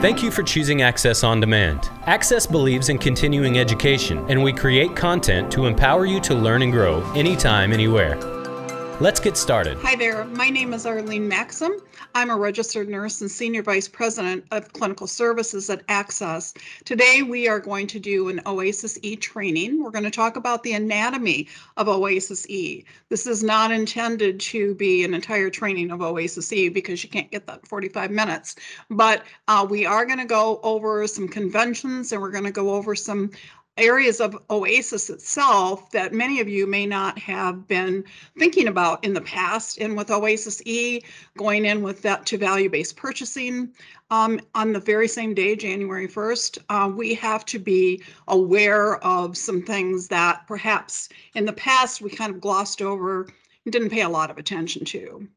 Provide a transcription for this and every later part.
Thank you for choosing Axxess On Demand. Axxess believes in continuing education, and we create content to empower you to learn and grow anytime, anywhere. Let's get started. Hi there. My name is Arlene Maxim. I'm a registered nurse and senior vice president of clinical services at Axxess. Today we are going to do an OASIS E training. We're going to talk about the anatomy of OASIS E. This is not intended to be an entire training of OASIS E because you can't get that 45 minutes. But uh, we are going to go over some conventions and we're going to go over some areas of OASIS itself that many of you may not have been thinking about in the past. And with OASIS E going in with that to value-based purchasing um, on the very same day, January 1st, uh, we have to be aware of some things that perhaps in the past we kind of glossed over and didn't pay a lot of attention to.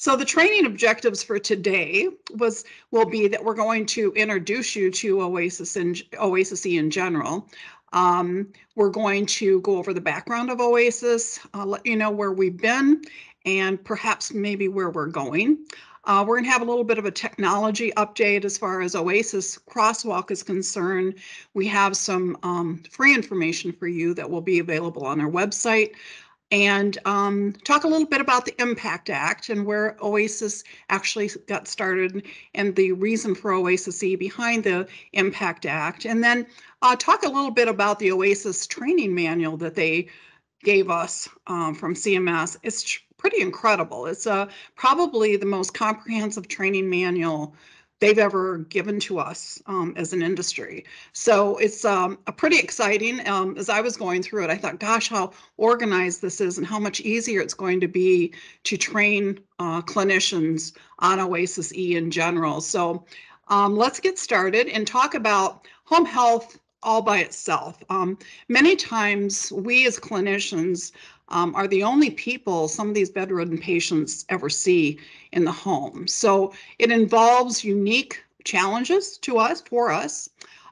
So the training objectives for today was will be that we're going to introduce you to OASIS and OASIS E in general. Um, we're going to go over the background of OASIS, uh, let you know where we've been, and perhaps maybe where we're going. Uh, we're going to have a little bit of a technology update as far as OASIS Crosswalk is concerned. We have some um, free information for you that will be available on our website and um, talk a little bit about the Impact Act and where OASIS actually got started and the reason for OASIS E behind the Impact Act. And then uh, talk a little bit about the OASIS training manual that they gave us um, from CMS. It's pretty incredible. It's uh, probably the most comprehensive training manual they've ever given to us um, as an industry. So it's um, a pretty exciting. Um, as I was going through it, I thought, gosh, how organized this is and how much easier it's going to be to train uh, clinicians on OASIS E in general. So um, let's get started and talk about home health all by itself. Um, many times we as clinicians um, are the only people some of these bedridden patients ever see in the home. So it involves unique challenges to us, for us.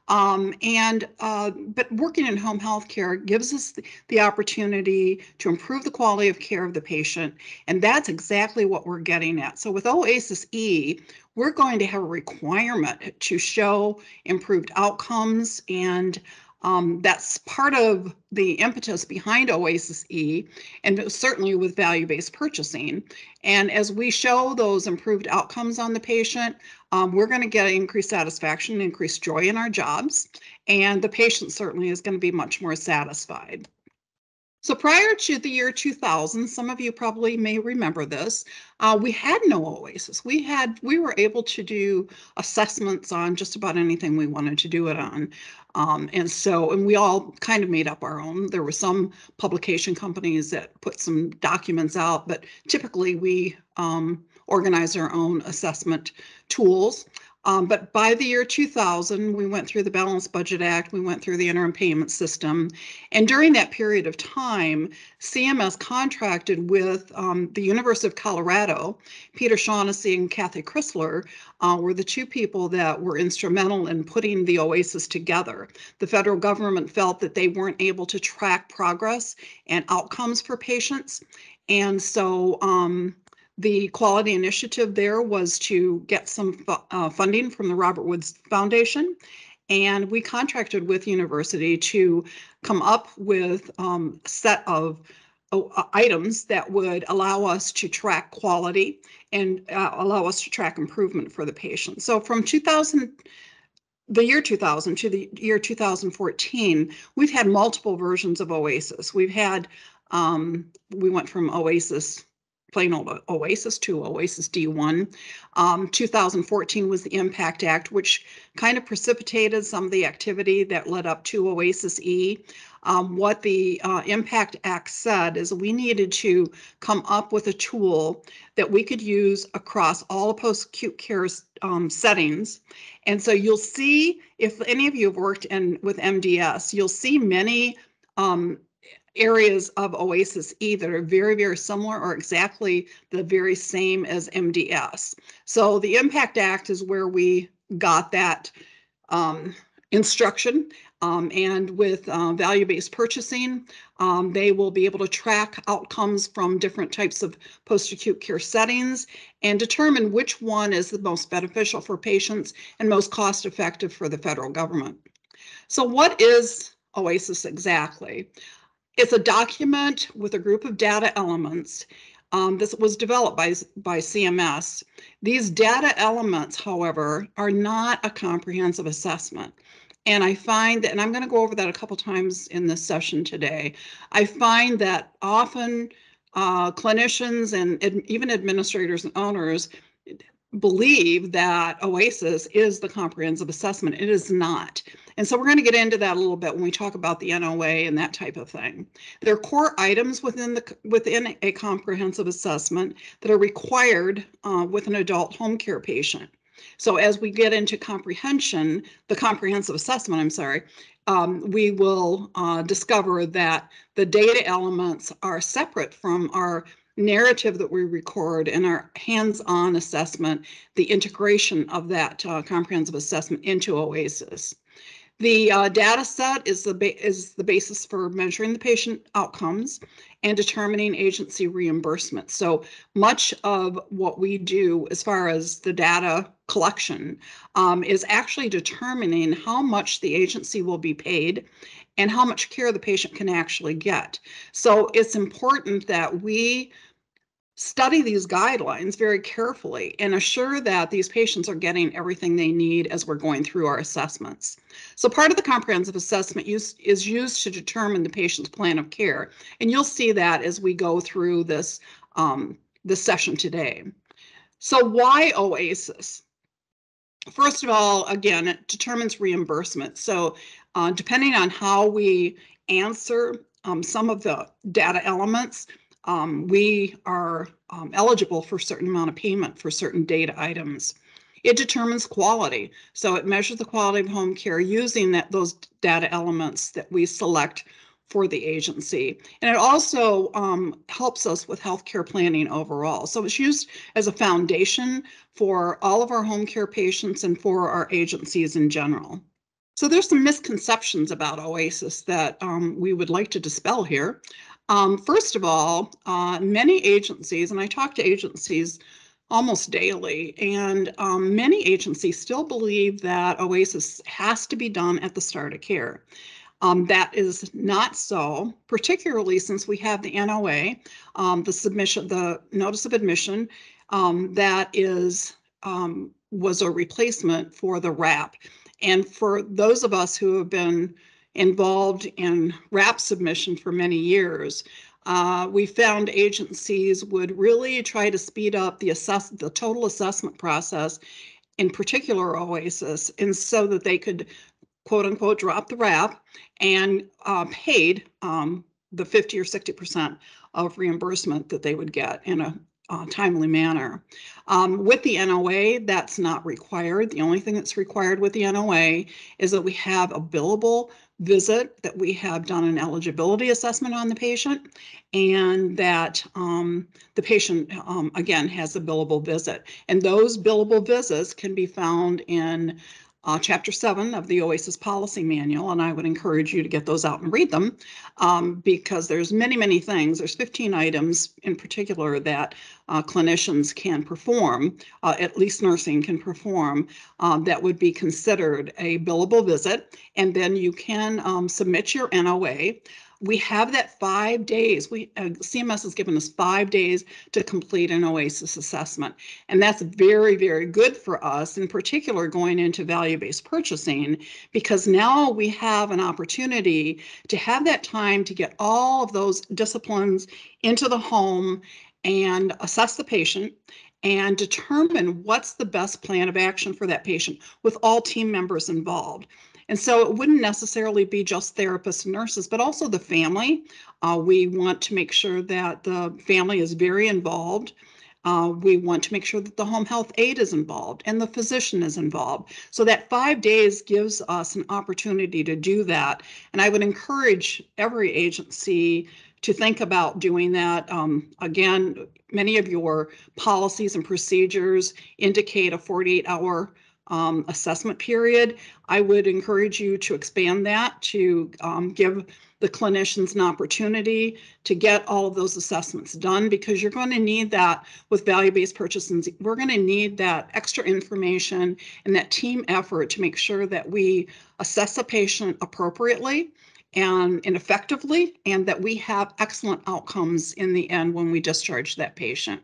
Um, and uh, but working in home health care gives us the, the, opportunity to improve the quality of care of the patient, and that's exactly what we're getting at. So with OASIS E, we're going to have a requirement to show improved outcomes and um, that's part of the impetus behind OASIS E, and certainly with value based purchasing. And as we show those improved outcomes on the patient, um, we're going to get increased satisfaction, increased joy in our jobs, and the patient certainly is going to be much more satisfied. So prior to the year 2000, some of you probably may remember this, uh, we had no OASIS. We had we were able to do assessments on just about anything we wanted to do it on. Um, and so, and we all kind of made up our own. There were some publication companies that put some documents out, but typically we um, organize our own assessment tools. Um, but by the year 2000, we went through the Balanced Budget Act, we went through the interim payment system. And during that period of time, CMS contracted with um, the University of Colorado. Peter Shaughnessy and Kathy Crisler uh, were the two people that were instrumental in putting the OASIS together. The federal government felt that they weren't able to track progress and outcomes for patients. And so um, the quality initiative there was to get some uh, funding from the Robert Woods Foundation. And we contracted with university to come up with um, a set of uh, items that would allow us to track quality and uh, allow us to track improvement for the patient. So from 2000, the year 2000 to the year 2014, we've had multiple versions of OASIS. We've had, um, we went from OASIS plain old OASIS to OASIS D1. Um, 2014 was the Impact Act, which kind of precipitated some of the activity that led up to OASIS E. Um, what the uh, Impact Act said is we needed to come up with a tool that we could use across all post-acute care um, settings. And so you'll see, if any of you have worked in with MDS, you'll see many um, areas of OASIS E that are very, very similar or exactly the very same as MDS. So the Impact Act is where we got that um, instruction um, and with uh, value-based purchasing, um, they will be able to track outcomes from different types of post-acute care settings and determine which one is the most beneficial for patients and most cost-effective for the federal government. So what is OASIS exactly? It's a document with a group of data elements um, this was developed by, by CMS. These data elements, however, are not a comprehensive assessment. And I find that, and I'm going to go over that a couple times in this session today, I find that often uh, clinicians and ad even administrators and owners believe that OASIS is the comprehensive assessment. It is not. And so we're going to get into that a little bit when we talk about the NOA and that type of thing. There are core items within the within a comprehensive assessment that are required uh, with an adult home care patient. So as we get into comprehension, the comprehensive assessment, I'm sorry, um, we will uh, discover that the data elements are separate from our narrative that we record and our hands-on assessment, the integration of that uh, comprehensive assessment into OASIS. The uh, data set is the, is the basis for measuring the patient outcomes and determining agency reimbursement. So much of what we do as far as the data collection um, is actually determining how much the agency will be paid and how much care the patient can actually get. So it's important that we study these guidelines very carefully and assure that these patients are getting everything they need as we're going through our assessments. So part of the comprehensive assessment use, is used to determine the patient's plan of care. And you'll see that as we go through this, um, this session today. So why OASIS? First of all, again, it determines reimbursement. So uh, depending on how we answer um, some of the data elements, um, we are um, eligible for a certain amount of payment for certain data items. It determines quality. So it measures the quality of home care using that those data elements that we select for the agency. And it also um, helps us with healthcare planning overall. So it's used as a foundation for all of our home care patients and for our agencies in general. So there's some misconceptions about OASIS that um, we would like to dispel here. Um, first of all, uh, many agencies, and I talk to agencies almost daily, and um, many agencies still believe that OASIS has to be done at the start of care. Um, that is not so, particularly since we have the NOA, um, the submission, the notice of admission, um, that is um, was a replacement for the RAP. And for those of us who have been involved in RAP submission for many years, uh, we found agencies would really try to speed up the assess the total assessment process, in particular OASIS, and so that they could quote unquote drop the RAP and uh, paid um, the 50 or 60 percent of reimbursement that they would get in a uh, timely manner. Um, with the NOA, that's not required. The only thing that's required with the NOA is that we have a billable visit, that we have done an eligibility assessment on the patient, and that um, the patient, um, again, has a billable visit. And those billable visits can be found in uh, Chapter 7 of the OASIS Policy Manual, and I would encourage you to get those out and read them um, because there's many, many things. There's 15 items in particular that uh, clinicians can perform, uh, at least nursing can perform, um, that would be considered a billable visit. And then you can um, submit your NOA we have that five days. We uh, CMS has given us five days to complete an OASIS assessment, and that's very, very good for us, in particular going into value-based purchasing, because now we have an opportunity to have that time to get all of those disciplines into the home and assess the patient and determine what's the best plan of action for that patient with all team members involved. And so it wouldn't necessarily be just therapists and nurses, but also the family. Uh, we want to make sure that the family is very involved. Uh, we want to make sure that the home health aide is involved and the physician is involved. So that five days gives us an opportunity to do that. And I would encourage every agency to think about doing that. Um, again, many of your policies and procedures indicate a 48 hour um, assessment period. I would encourage you to expand that to um, give the clinicians an opportunity to get all of those assessments done because you're going to need that with value-based purchasing. We're going to need that extra information and that team effort to make sure that we assess a patient appropriately and, and effectively and that we have excellent outcomes in the end when we discharge that patient.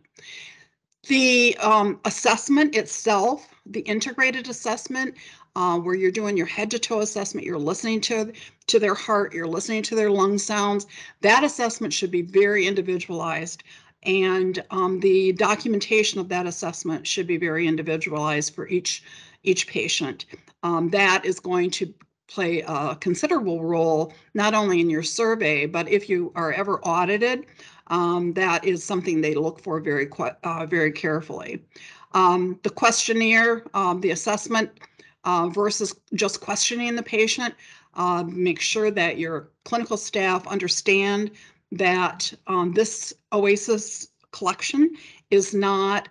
The um, assessment itself, the integrated assessment, uh, where you're doing your head to toe assessment, you're listening to to their heart, you're listening to their lung sounds. That assessment should be very individualized, and um, the documentation of that assessment should be very individualized for each each patient. Um, that is going to play a considerable role not only in your survey, but if you are ever audited, um, that is something they look for very uh, very carefully. Um, the questionnaire, um, the assessment uh, versus just questioning the patient. Uh, make sure that your clinical staff understand that um, this OASIS collection is not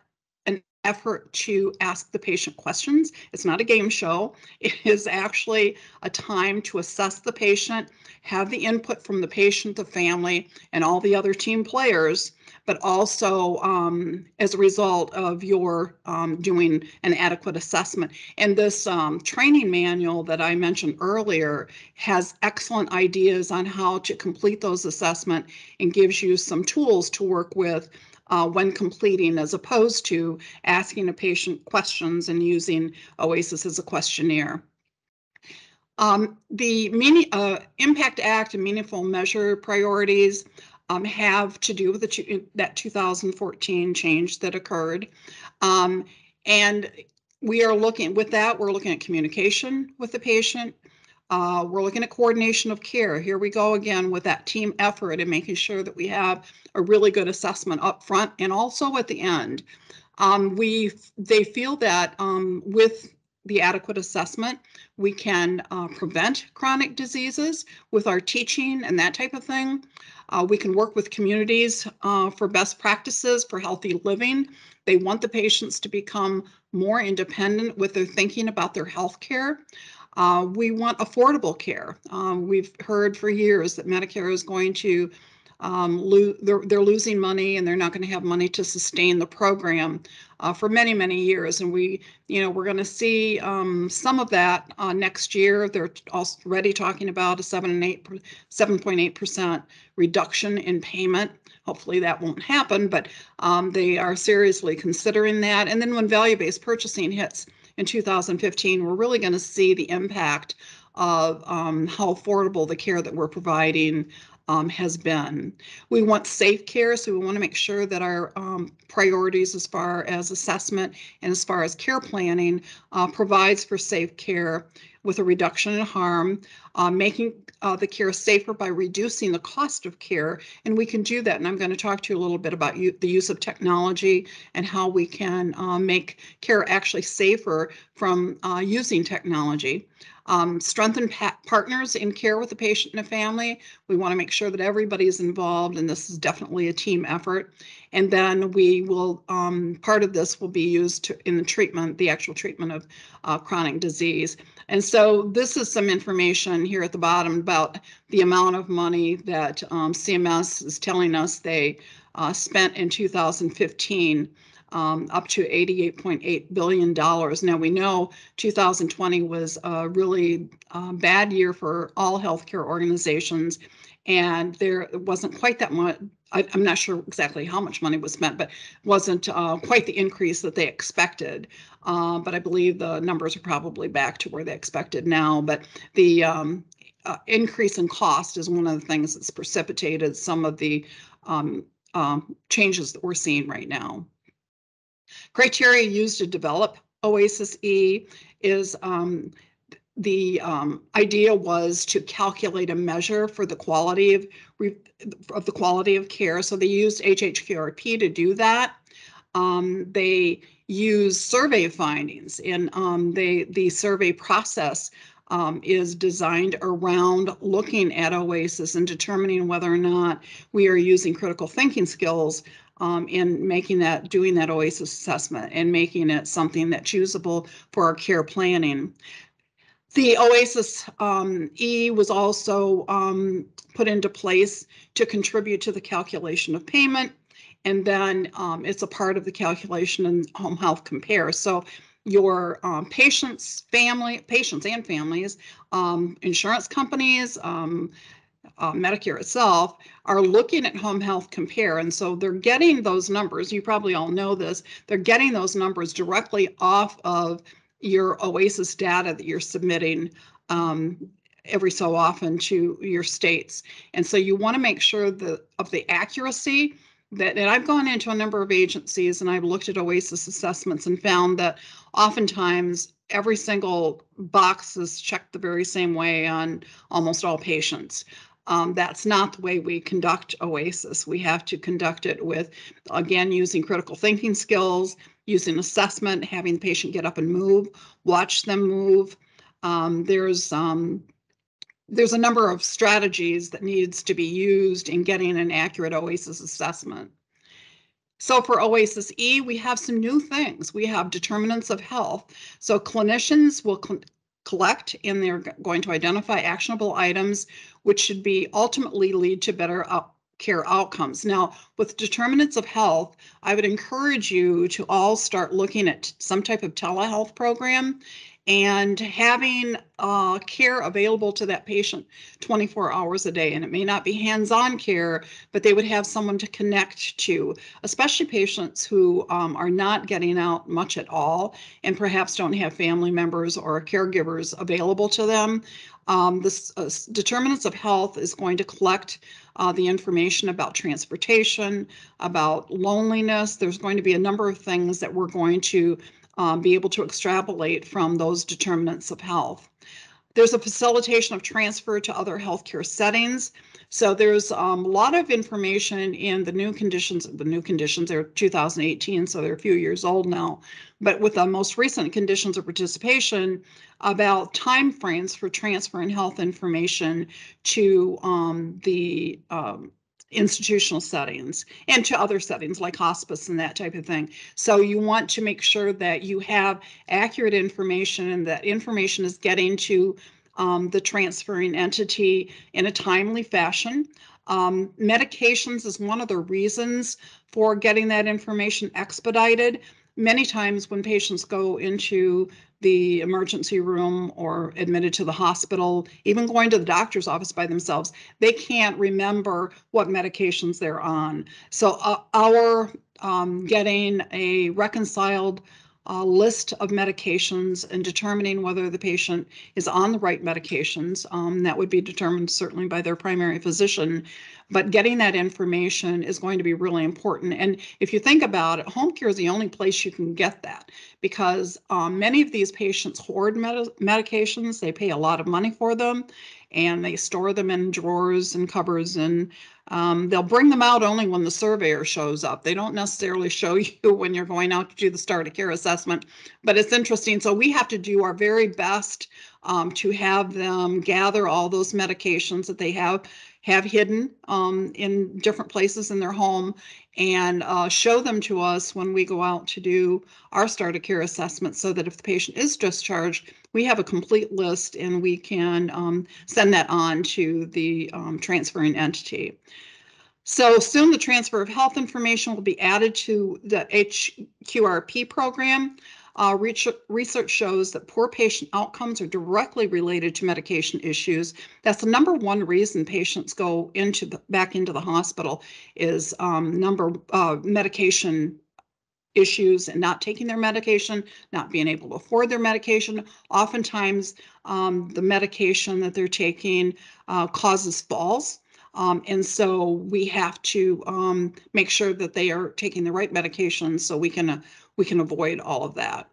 effort to ask the patient questions. It's not a game show. It is actually a time to assess the patient, have the input from the patient, the family, and all the other team players, but also um, as a result of your um, doing an adequate assessment. And this um, training manual that I mentioned earlier has excellent ideas on how to complete those assessment and gives you some tools to work with uh, when completing as opposed to asking a patient questions and using OASIS as a questionnaire. Um, the meaning, uh, Impact Act and Meaningful Measure priorities um, have to do with the, that 2014 change that occurred. Um, and we are looking, with that, we're looking at communication with the patient, uh, we're looking at coordination of care. Here we go again with that team effort and making sure that we have a really good assessment up front and also at the end. Um, we they feel that um, with the adequate assessment, we can uh, prevent chronic diseases with our teaching and that type of thing. Uh, we can work with communities uh, for best practices for healthy living. They want the patients to become more independent with their thinking about their health care. Uh, we want affordable care. Um, we've heard for years that Medicare is going to um, lo- they're, they're losing money and they're not going to have money to sustain the program uh, for many many years. And we you know we're going to see um, some of that uh, next year. They're already talking about a 7 and 8 7.8 percent reduction in payment. Hopefully that won't happen but um, they are seriously considering that. And then when value-based purchasing hits in 2015, we're really going to see the impact of um, how affordable the care that we're providing um, has been. We want safe care, so we want to make sure that our um, priorities as far as assessment and as far as care planning uh, provides for safe care with a reduction in harm, uh, making uh, the care safer by reducing the cost of care. And we can do that. And I'm going to talk to you a little bit about the use of technology and how we can uh, make care actually safer from uh, using technology. Um, strengthen pa- partners in care with the patient and a family. We want to make sure that everybody is involved, and this is definitely a team effort. And then we will, um, part of this will be used to, in the treatment, the actual treatment of uh, chronic disease. And so this is some information here at the bottom about the amount of money that um, CMS is telling us they uh, spent in 2015 um, up to $88.8 billion. Now we know 2020 was a really uh, bad year for all healthcare organizations, and there wasn't quite that much. I, am not sure exactly how much money was spent, but wasn't uh, quite the increase that they expected. Uh, but I believe the numbers are probably back to where they expected now. But the um, uh, increase in cost is one of the things that's precipitated some of the um, um, changes that we're seeing right now. Criteria used to develop OASIS E is um, the um, idea was to calculate a measure for the quality of, of the quality of care. So they used HHQRP to do that. Um, they use survey findings and um, they, the survey process um, is designed around looking at OASIS and determining whether or not we are using critical thinking skills um, in making that, doing that OASIS assessment and making it something that's usable for our care planning. The OASIS um, E was also um, put into place to contribute to the calculation of payment. And then um, it's a part of the calculation in home health compare. So your um, patients, family, patients and families, um, insurance companies, um, uh, Medicare itself are looking at home health compare. And so they're getting those numbers. You probably all know this. They're getting those numbers directly off of your OASIS data that you're submitting um, every so often to your states. And so you want to make sure that of the accuracy that, and I've gone into a number of agencies and I've looked at OASIS assessments and found that oftentimes every single box is checked the very same way on almost all patients. Um, that's not the way we conduct OASIS. We have to conduct it with, again, using critical thinking skills, using assessment, having the patient get up and move, watch them move. Um, there's um, there's a number of strategies that needs to be used in getting an accurate OASIS assessment. So for OASIS E, we have some new things. We have determinants of health. So clinicians will cl collect and they're going to identify actionable items, which should be ultimately lead to better out care outcomes. Now, with determinants of health, I would encourage you to all start looking at some type of telehealth program and having uh, care available to that patient 24 hours a day. And it may not be hands on care, but they would have someone to connect to, especially patients who um, are not getting out much at all and perhaps don't have family members or caregivers available to them. Um, this uh, determinants of health is going to collect uh, the information about transportation, about loneliness. There's going to be a number of things that we're going to um, be able to extrapolate from those determinants of health. There's a facilitation of transfer to other healthcare settings. So there's um, a lot of information in the new conditions, the new conditions, they're 2018, so they're a few years old now, but with the most recent conditions of participation about timeframes for transferring health information to um, the um, institutional settings and to other settings like hospice and that type of thing. So you want to make sure that you have accurate information and that information is getting to um, the transferring entity in a timely fashion. Um, medications is one of the reasons for getting that information expedited. Many times when patients go into the emergency room or admitted to the hospital, even going to the doctor's office by themselves, they can't remember what medications they're on. So uh, our um, getting a reconciled uh, list of medications and determining whether the patient is on the right medications. Um, that would be determined certainly by their primary physician. But getting that information is going to be really important. And if you think about it, home care is the only place you can get that because um, many of these patients hoard med medications. They pay a lot of money for them and they store them in drawers and cupboards and um, they'll bring them out only when the surveyor shows up. They don't necessarily show you when you're going out to do the start of care assessment, but it's interesting. So we have to do our very best um, to have them gather all those medications that they have have hidden um, in different places in their home and uh, show them to us when we go out to do our start of care assessment so that if the patient is discharged, we have a complete list and we can um, send that on to the um, transferring entity. So soon the transfer of health information will be added to the HQRP program. Uh, research shows that poor patient outcomes are directly related to medication issues. That's the number one reason patients go into the, back into the hospital is um, number uh, medication issues and not taking their medication, not being able to afford their medication. Oftentimes, um, the medication that they're taking uh, causes falls. Um, and so we have to um, make sure that they are taking the right medications so we can uh, we can avoid all of that.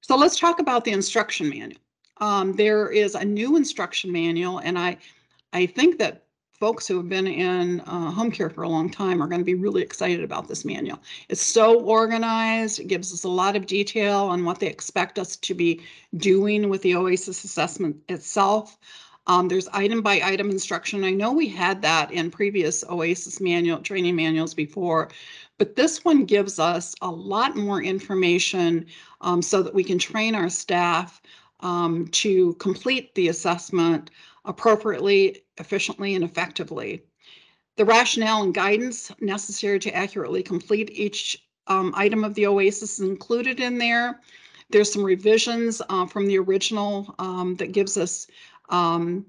So let's talk about the instruction manual. Um, there is a new instruction manual, and I I think that folks who have been in uh, home care for a long time are going to be really excited about this manual. It's so organized. It gives us a lot of detail on what they expect us to be doing with the OASIS assessment itself. Um, there's item by item instruction. I know we had that in previous OASIS manual training manuals before, but this one gives us a lot more information um, so that we can train our staff um, to complete the assessment appropriately, efficiently, and effectively. The rationale and guidance necessary to accurately complete each um, item of the OASIS is included in there. There's some revisions uh, from the original um, that gives us um,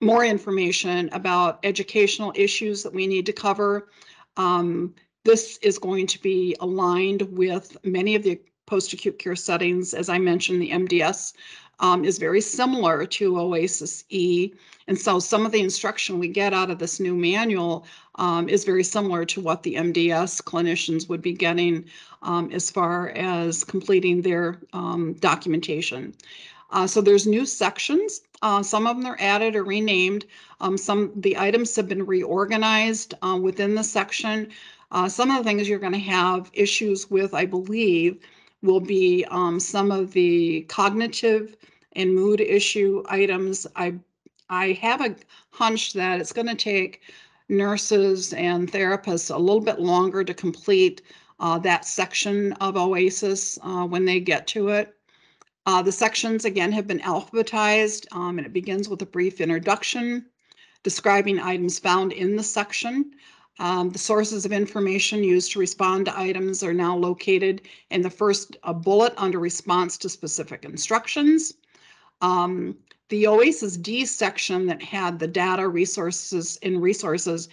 more information about educational issues that we need to cover. Um, this is going to be aligned with many of the post-acute care settings. As I mentioned, the MDS um, is very similar to OASIS E. And so some of the instruction we get out of this new manual um, is very similar to what the MDS clinicians would be getting um, as far as completing their um, documentation. Uh, so there's new sections. Uh, some of them are added or renamed. Um, some the items have been reorganized uh, within the section. Uh, some of the things you're going to have issues with, I believe, will be um, some of the cognitive and mood issue items. I I have a hunch that it's going to take nurses and therapists a little bit longer to complete uh, that section of OASIS uh, when they get to it. Uh, the sections again have been alphabetized um, and it begins with a brief introduction describing items found in the section. Um, the sources of information used to respond to items are now located in the first uh, bullet under response to specific instructions. Um, the OASIS D section that had the data resources and resources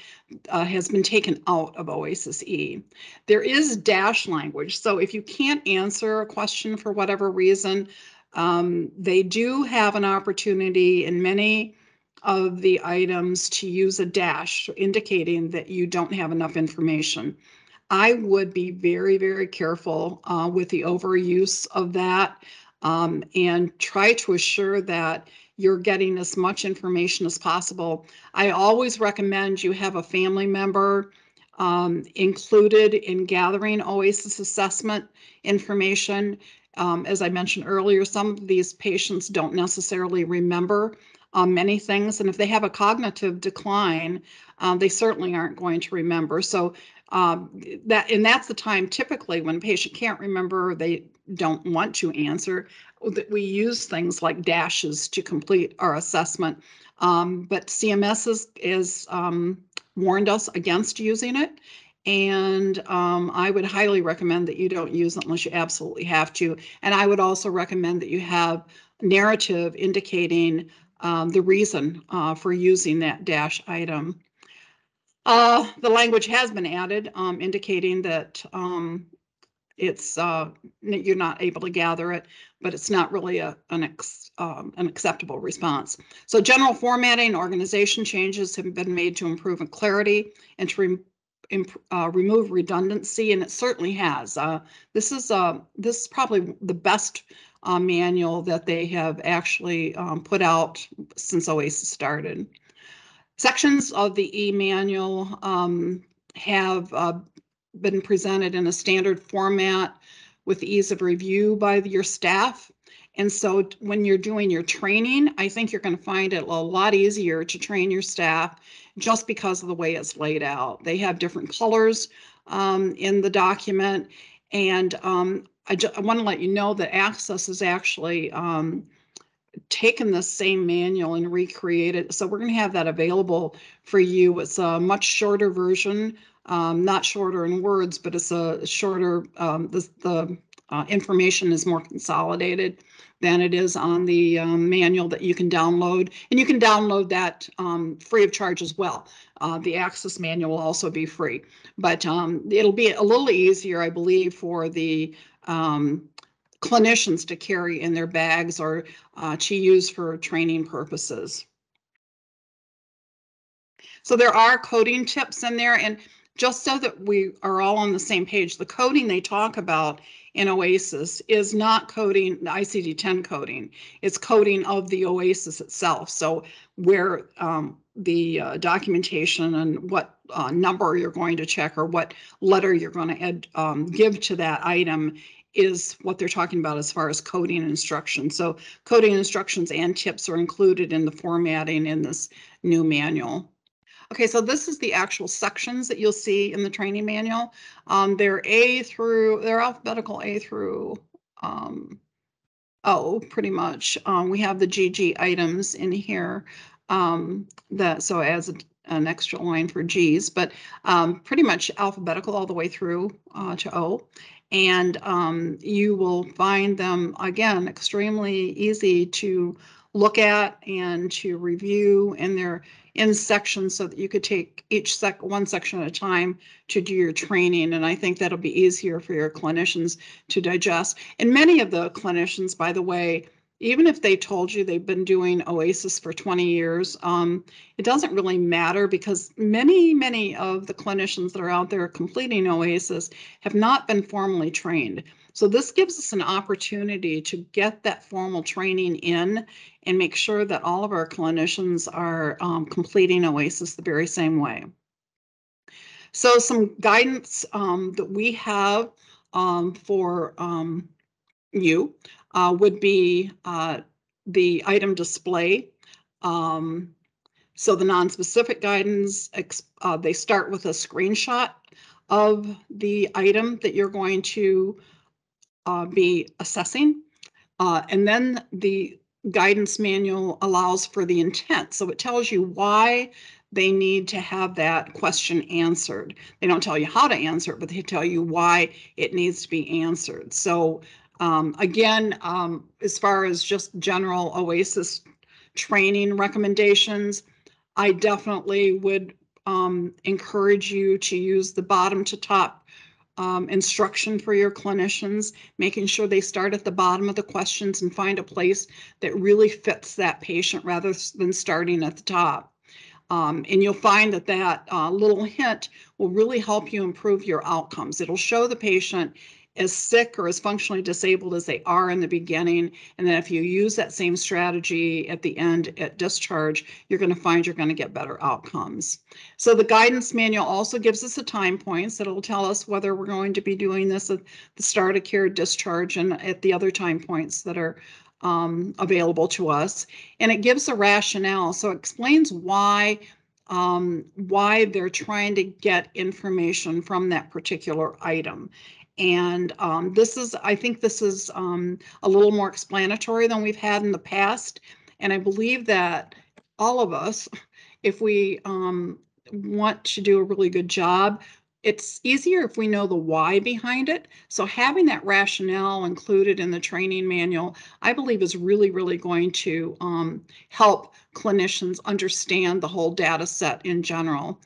uh, has been taken out of OASIS E. There is dash language, so if you can't answer a question for whatever reason, um, they do have an opportunity in many of the items to use a dash indicating that you don't have enough information. I would be very, very careful uh, with the overuse of that um, and try to assure that you're getting as much information as possible. I always recommend you have a family member um, included in gathering OASIS assessment information. Um, as I mentioned earlier, some of these patients don't necessarily remember um, many things. And if they have a cognitive decline, um, they certainly aren't going to remember. So um, that and that's the time typically when a patient can't remember, or they don't want to answer, that we use things like dashes to complete our assessment. Um, but CMS is, is um, warned us against using it. And um, I would highly recommend that you don't use it unless you absolutely have to. And I would also recommend that you have narrative indicating um, the reason uh, for using that dash item. Uh, the language has been added um, indicating that um, it's uh, you're not able to gather it, but it's not really a, an, ex, um, an acceptable response. So general formatting organization changes have been made to improve in clarity and to re uh, remove redundancy, and it certainly has. Uh, this is uh, this is probably the best uh, manual that they have actually um, put out since OASIS started. Sections of the e-manual um, have uh, been presented in a standard format with ease of review by your staff. And so when you're doing your training, I think you're going to find it a lot easier to train your staff just because of the way it's laid out. They have different colors um, in the document. And um, I, I want to let you know that Axxess is actually um, taken the same manual and recreated. So we're going to have that available for you. It's a much shorter version, um, not shorter in words, but it's a shorter, um, the, the uh, information is more consolidated than it is on the um, manual that you can download. And you can download that um, free of charge as well. Uh, the Axxess manual will also be free, but um, it'll be a little easier, I believe, for the um, clinicians to carry in their bags or uh, to use for training purposes. So there are coding tips in there and just so that we are all on the same page, the coding they talk about in OASIS is not coding, ICD-10 coding. It's coding of the OASIS itself. So where um, the uh, documentation and what uh, number you're going to check or what letter you're going to um, give to that item is what they're talking about as far as coding instructions. So coding instructions and tips are included in the formatting in this new manual. Okay, so this is the actual sections that you'll see in the training manual. Um, they're A through, they're alphabetical A through um, O, pretty much. Um, we have the GG items in here um, that so as an extra line for G's, but um, pretty much alphabetical all the way through uh, to O. And um, you will find them again extremely easy to look at and to review, and they're in sections so that you could take each sec one section at a time to do your training. And I think that'll be easier for your clinicians to digest. And many of the clinicians, by the way, even if they told you they've been doing OASIS for 20 years, um, it doesn't really matter because many, many of the clinicians that are out there completing OASIS have not been formally trained. So this gives us an opportunity to get that formal training in and make sure that all of our clinicians are um, completing OASIS the very same way. So some guidance um, that we have um, for um, you uh, would be uh, the item display. Um, so the non-specific guidance, uh, they start with a screenshot of the item that you're going to uh, be assessing. Uh, and then the guidance manual allows for the intent. So it tells you why they need to have that question answered. They don't tell you how to answer it, but they tell you why it needs to be answered. So um, again, um, as far as just general OASIS training recommendations, I definitely would um, encourage you to use the bottom to top um, instruction for your clinicians, making sure they start at the bottom of the questions and find a place that really fits that patient rather than starting at the top. Um, and you'll find that that uh, little hint will really help you improve your outcomes. It'll show the patient as sick or as functionally disabled as they are in the beginning. And then if you use that same strategy at the end at discharge, you're going to find you're going to get better outcomes. So the guidance manual also gives us the time points that will tell us whether we're going to be doing this at the start of care discharge and at the other time points that are um, available to us. And it gives a rationale. So it explains why um, why they're trying to get information from that particular item. And um, this is, I think this is um, a little more explanatory than we've had in the past. And I believe that all of us, if we um, want to do a really good job, it's easier if we know the why behind it. So having that rationale included in the training manual, I believe is really, really going to um, help clinicians understand the whole data set in general.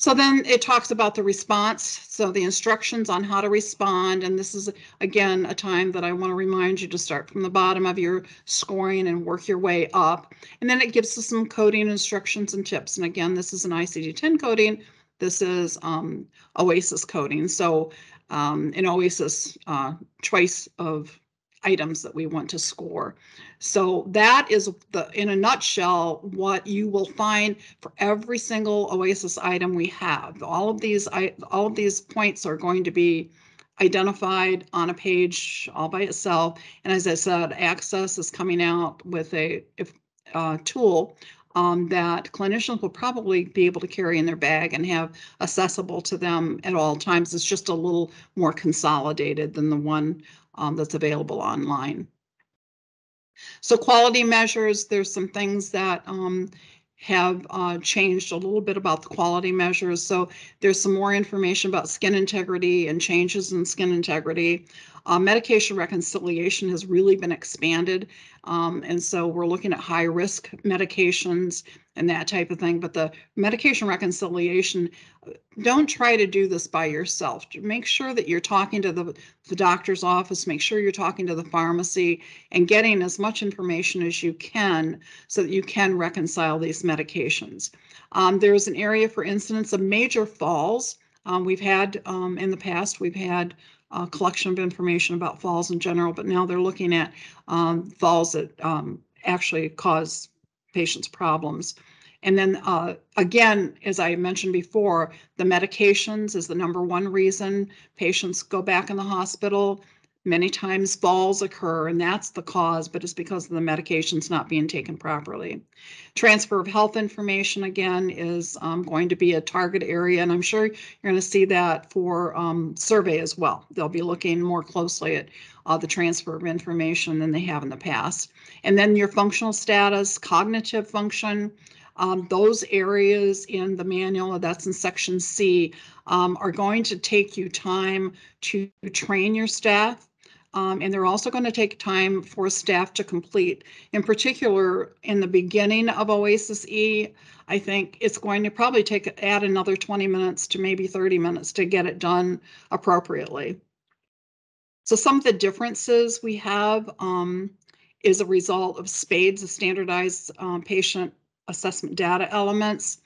So then it talks about the response, so the instructions on how to respond. And this is, again, a time that I want to remind you to start from the bottom of your scoring and work your way up. And then it gives us some coding instructions and tips. And again, this is an ICD-10 coding. This is um, OASIS coding. So um, in OASIS, uh, choice of items that we want to score. So that is the in a nutshell what you will find for every single OASIS item we have. All of these all of these points are going to be identified on a page all by itself. And as I said, Axxess is coming out with a if, uh, tool um, that clinicians will probably be able to carry in their bag and have accessible to them at all times. It's just a little more consolidated than the one um, that's available online. So quality measures, there's some things that um, have uh, changed a little bit about the quality measures. So there's some more information about skin integrity and changes in skin integrity. Uh, medication reconciliation has really been expanded. Um, and so we're looking at high risk medications and that type of thing. But the medication reconciliation, don't try to do this by yourself. Make sure that you're talking to the, the doctor's office, make sure you're talking to the pharmacy and getting as much information as you can so that you can reconcile these medications. Um, there's an area for incidents of major falls. Um, we've had um, in the past, we've had uh, collection of information about falls in general, but now they're looking at um, falls that um, actually cause patients problems. And then uh, again, as I mentioned before, the medications is the number one reason patients go back in the hospital. Many times falls occur, and that's the cause, but it's because of the medications not being taken properly. Transfer of health information, again, is um, going to be a target area, and I'm sure you're going to see that for um, survey as well. They'll be looking more closely at uh, the transfer of information than they have in the past. And then your functional status, cognitive function, um, those areas in the manual, that's in section C, um, are going to take you time to train your staff um, and they're also going to take time for staff to complete. In particular, in the beginning of OASIS E, I think it's going to probably take add another 20 minutes to maybe 30 minutes to get it done appropriately. So some of the differences we have um, is a result of SPADES, the standardized um, patient assessment data elements.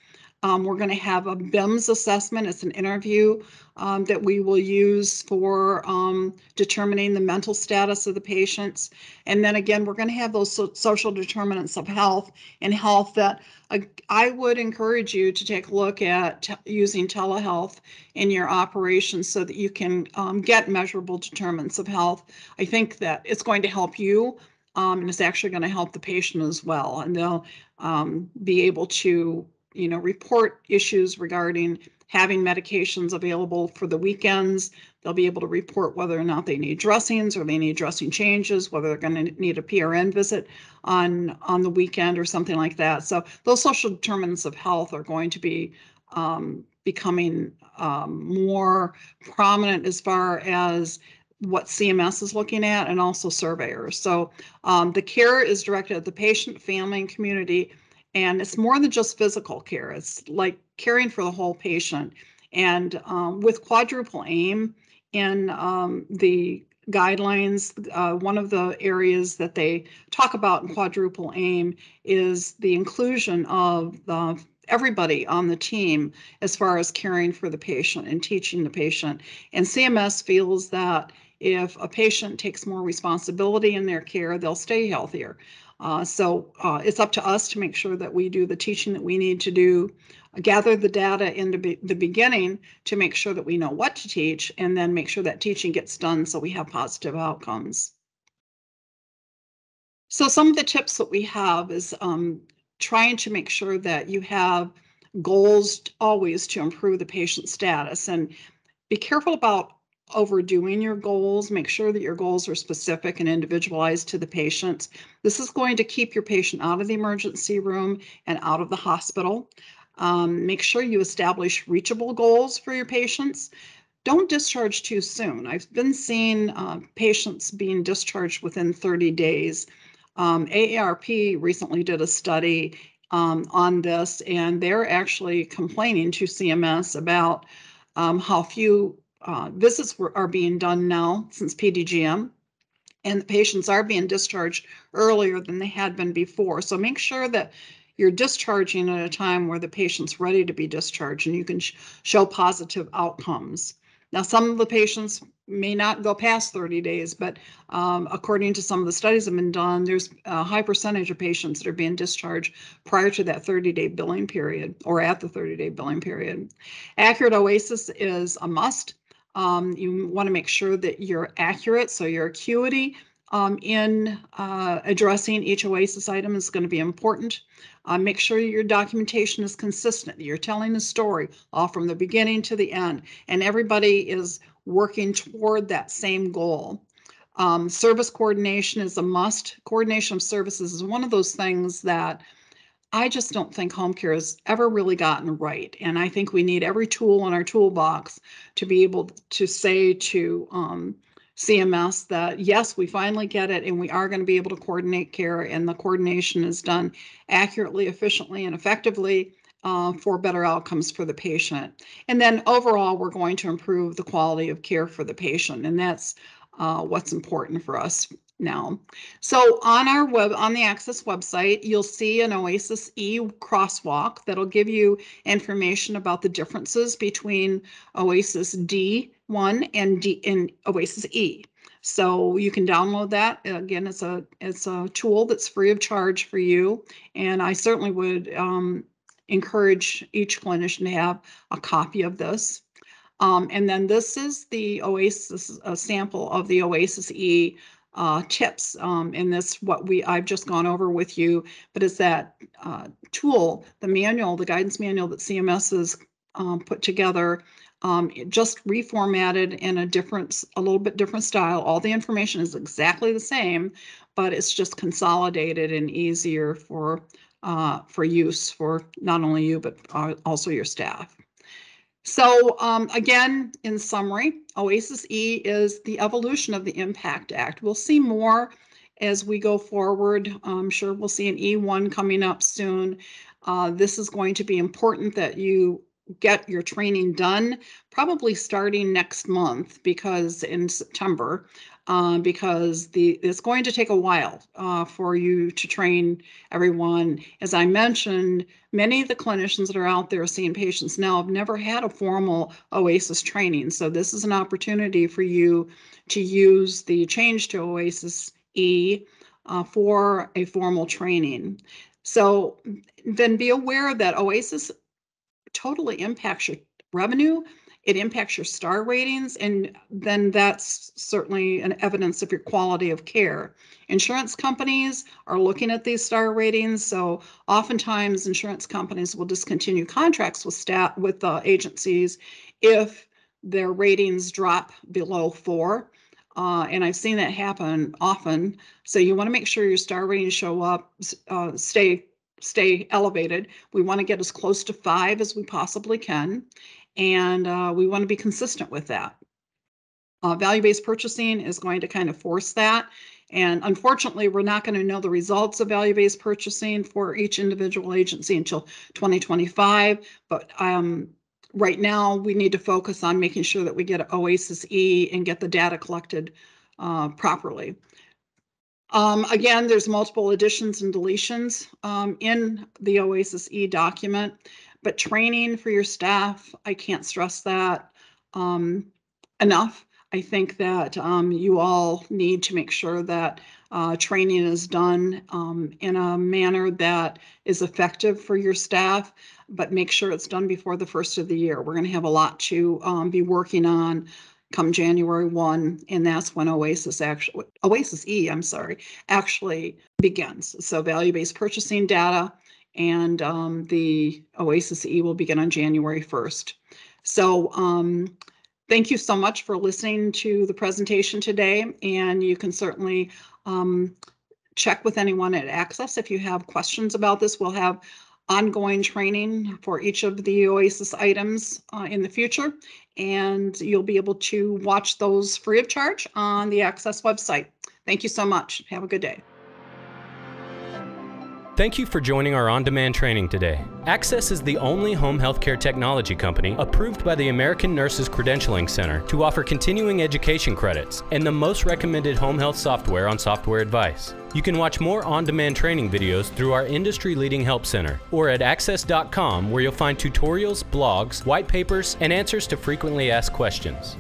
Um, we're going to have a BIMS assessment. It's an interview um, that we will use for um, determining the mental status of the patients. And then again, we're going to have those so social determinants of health and health that uh, I would encourage you to take a look at using telehealth in your operations so that you can um, get measurable determinants of health. I think that it's going to help you um, and it's actually going to help the patient as well. And they'll um, be able to you know, report issues regarding having medications available for the weekends. They'll be able to report whether or not they need dressings or they need dressing changes, whether they're going to need a PRN visit on on the weekend or something like that. So those social determinants of health are going to be um, becoming um, more prominent as far as what CMS is looking at and also surveyors. So um, the care is directed at the patient, family, and community and it's more than just physical care. It's like caring for the whole patient. And um, with quadruple aim in um, the guidelines, uh, one of the areas that they talk about in quadruple aim is the inclusion of the everybody on the team as far as caring for the patient and teaching the patient. And CMS feels that if a patient takes more responsibility in their care, they'll stay healthier. Uh, so uh, it's up to us to make sure that we do the teaching that we need to do, gather the data in the, be the beginning to make sure that we know what to teach, and then make sure that teaching gets done so we have positive outcomes. So some of the tips that we have is um, trying to make sure that you have goals always to improve the patient status and be careful about overdoing your goals. Make sure that your goals are specific and individualized to the patients. This is going to keep your patient out of the emergency room and out of the hospital. Um, make sure you establish reachable goals for your patients. Don't discharge too soon. I've been seeing uh, patients being discharged within 30 days. Um, AARP recently did a study um, on this, and they're actually complaining to CMS about um, how few uh, visits were, are being done now since PDGM, and the patients are being discharged earlier than they had been before. So make sure that you're discharging at a time where the patient's ready to be discharged and you can sh show positive outcomes. Now, some of the patients may not go past 30 days, but um, according to some of the studies that have been done, there's a high percentage of patients that are being discharged prior to that 30 day billing period or at the 30 day billing period. Accurate OASIS is a must. Um, you want to make sure that you're accurate, so your acuity um, in uh, addressing each OASIS item is going to be important. Uh, make sure your documentation is consistent. You're telling a story all from the beginning to the end, and everybody is working toward that same goal. Um, service coordination is a must. Coordination of services is one of those things that I just don't think home care has ever really gotten right. And I think we need every tool in our toolbox to be able to say to um, CMS that yes, we finally get it and we are going to be able to coordinate care and the coordination is done accurately, efficiently, and effectively uh, for better outcomes for the patient. And then overall, we're going to improve the quality of care for the patient. And that's uh, what's important for us now. So on our web, on the Axxess website, you'll see an OASIS E crosswalk that'll give you information about the differences between OASIS D1 and D and OASIS E. So you can download that. Again, it's a it's a tool that's free of charge for you, and I certainly would um, encourage each clinician to have a copy of this. Um, and then this is the OASIS a sample of the OASIS E uh, tips. Um, this what we I've just gone over with you, but it's that uh, tool, the manual, the guidance manual that CMS has um, put together um, just reformatted in a different, a little bit different style. All the information is exactly the same, but it's just consolidated and easier for uh, for use for not only you but uh, also your staff. So um, again, in summary, OASIS E is the evolution of the Impact Act. We'll see more as we go forward. I'm sure we'll see an E1 coming up soon. Uh, this is going to be important that you get your training done probably starting next month because in September uh, because the it's going to take a while uh, for you to train everyone. As I mentioned, many of the clinicians that are out there seeing patients now have never had a formal OASIS training. So this is an opportunity for you to use the change to OASIS E uh, for a formal training. So then be aware that OASIS totally impacts your revenue, it impacts your star ratings, and then that's certainly an evidence of your quality of care. Insurance companies are looking at these star ratings, so oftentimes insurance companies will discontinue contracts with staff with uh, agencies if their ratings drop below four. Uh, and I've seen that happen often. So you want to make sure your star ratings show up, uh, stay stay elevated. We want to get as close to five as we possibly can, and uh, we want to be consistent with that. Uh, value-based purchasing is going to kind of force that. And unfortunately, we're not going to know the results of value-based purchasing for each individual agency until 2025. But um, right now, we need to focus on making sure that we get OASIS E and get the data collected uh, properly. Um, again, there's multiple additions and deletions um, in the OASIS E document, but training for your staff, I can't stress that um, enough. I think that um, you all need to make sure that uh, training is done um, in a manner that is effective for your staff, but make sure it's done before the first of the year. We're going to have a lot to um, be working on come January 1, and that's when Oasis actually, Oasis E, I'm sorry, actually begins. So value-based purchasing data and um, the Oasis E will begin on January 1st. So um, thank you so much for listening to the presentation today, and you can certainly um, check with anyone at Axxess if you have questions about this. We'll have ongoing training for each of the OASIS items uh, in the future, and you'll be able to watch those free of charge on the Axxess website. Thank you so much. Have a good day. Thank you for joining our on-demand training today. Axxess is the only home healthcare technology company approved by the American Nurses Credentialing Center to offer continuing education credits and the most recommended home health software on software advice. You can watch more on-demand training videos through our industry-leading help center or at axxess.com where you'll find tutorials, blogs, white papers, and answers to frequently asked questions.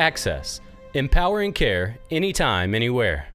Axxess, empowering care anytime, anywhere.